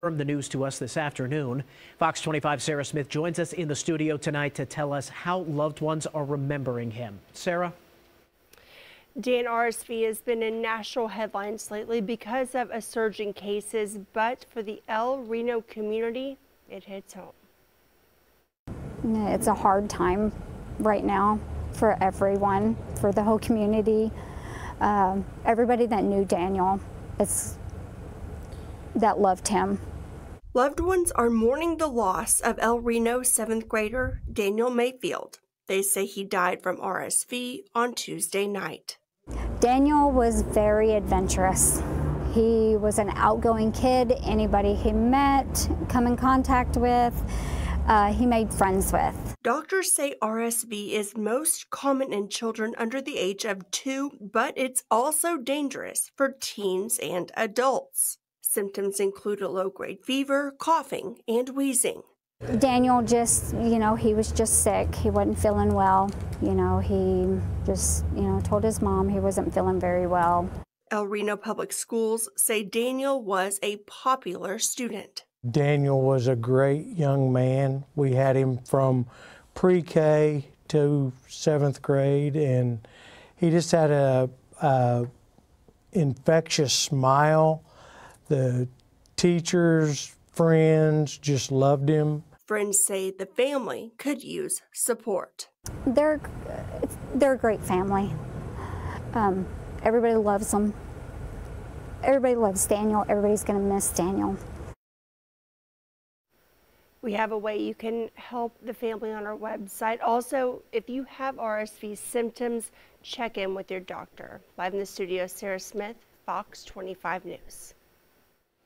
the news to us this afternoon. Fox 25 Sara Smith joins us in the studio tonight to tell us how loved ones are remembering him. Sara? Dan RSV has been in national headlines lately because of a surge in cases, but for the El Reno community, it hits home. It's a hard time right now for everyone, for the whole community. Um, everybody that knew Daniel, it's that loved him. Loved ones are mourning the loss of El Reno seventh grader Daniel Mayfield. They say he died from RSV on Tuesday night. Daniel was very adventurous. He was an outgoing kid. Anybody he met, come in contact with, uh, he made friends with. Doctors say RSV is most common in children under the age of two, but it's also dangerous for teens and adults. Symptoms include a low grade fever, coughing, and wheezing. Daniel just, you know, he was just sick. He wasn't feeling well. You know, he just, you know, told his mom he wasn't feeling very well. El Reno Public Schools say Daniel was a popular student. Daniel was a great young man. We had him from pre K to seventh grade, and he just had a, a infectious smile the teachers, friends just loved him. Friends say the family could use support. They're they're a great family. Um, everybody loves them. Everybody loves Daniel. Everybody's going to miss Daniel. We have a way you can help the family on our website. Also, if you have RSV symptoms, check in with your doctor. Live in the studio, Sara Smith, Fox 25 News.